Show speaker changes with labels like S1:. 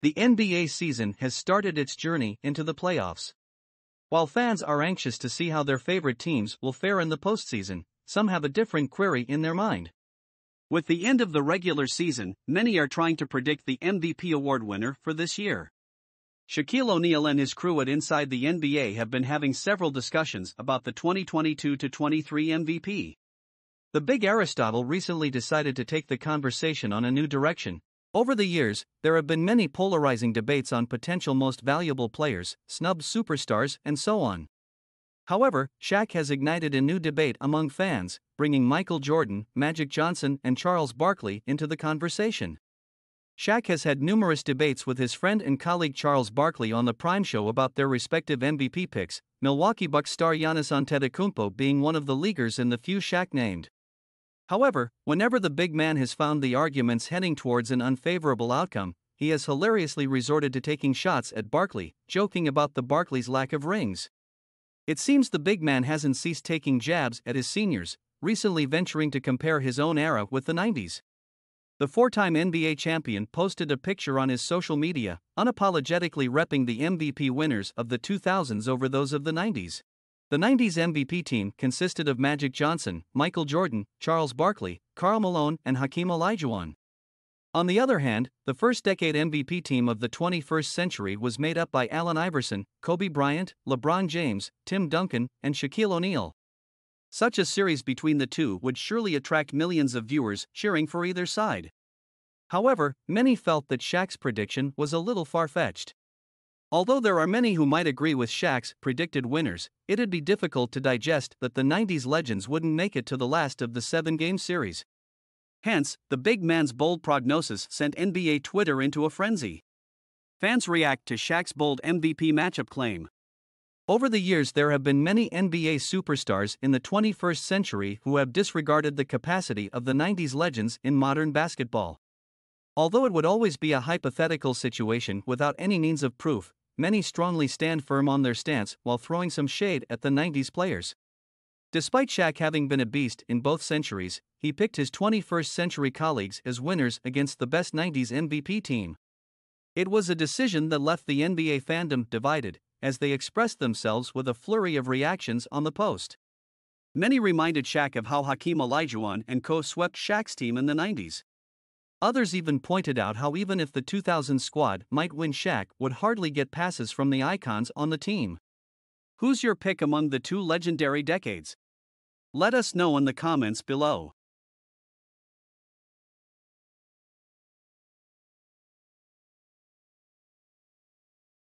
S1: The NBA season has started its journey into the playoffs. While fans are anxious to see how their favorite teams will fare in the postseason, some have a different query in their mind.
S2: With the end of the regular season, many are trying to predict the MVP award winner for this year. Shaquille O'Neal and his crew at Inside the NBA have been having several discussions about the 2022 23 MVP.
S1: The big Aristotle recently decided to take the conversation on a new direction, over the years, there have been many polarizing debates on potential most valuable players, snub superstars, and so on. However, Shaq has ignited a new debate among fans, bringing Michael Jordan, Magic Johnson, and Charles Barkley into the conversation. Shaq has had numerous debates with his friend and colleague Charles Barkley on the Prime Show about their respective MVP picks, Milwaukee Bucks star Giannis Antetokounmpo being one of the leaguers in the few Shaq named. However, whenever the big man has found the arguments heading towards an unfavorable outcome, he has hilariously resorted to taking shots at Barkley, joking about the Barkley's lack of rings. It seems the big man hasn't ceased taking jabs at his seniors, recently venturing to compare his own era with the 90s. The four time NBA champion posted a picture on his social media, unapologetically repping the MVP winners of the 2000s over those of the 90s. The 90s MVP team consisted of Magic Johnson, Michael Jordan, Charles Barkley, Karl Malone, and Hakeem Olajuwon. On the other hand, the first decade MVP team of the 21st century was made up by Allen Iverson, Kobe Bryant, LeBron James, Tim Duncan, and Shaquille O'Neal. Such a series between the two would surely attract millions of viewers cheering for either side. However, many felt that Shaq's prediction was a little far fetched. Although there are many who might agree with Shaq's predicted winners, it'd be difficult to digest that the 90s legends wouldn't make it to the last of the seven game series. Hence, the big man's bold prognosis sent NBA Twitter into a frenzy. Fans react to Shaq's bold MVP matchup claim. Over the years, there have been many NBA superstars in the 21st century who have disregarded the capacity of the 90s legends in modern basketball. Although it would always be a hypothetical situation without any means of proof, many strongly stand firm on their stance while throwing some shade at the 90s players. Despite Shaq having been a beast in both centuries, he picked his 21st century colleagues as winners against the best 90s MVP team. It was a decision that left the NBA fandom divided, as they expressed themselves with a flurry of reactions on the post. Many reminded Shaq of how Hakeem Olajuwon and co swept Shaq's team in the 90s. Others even pointed out how even if the 2000 squad might win Shaq would hardly get passes from the icons on the team. Who's your pick among the two legendary decades? Let us know in the comments below.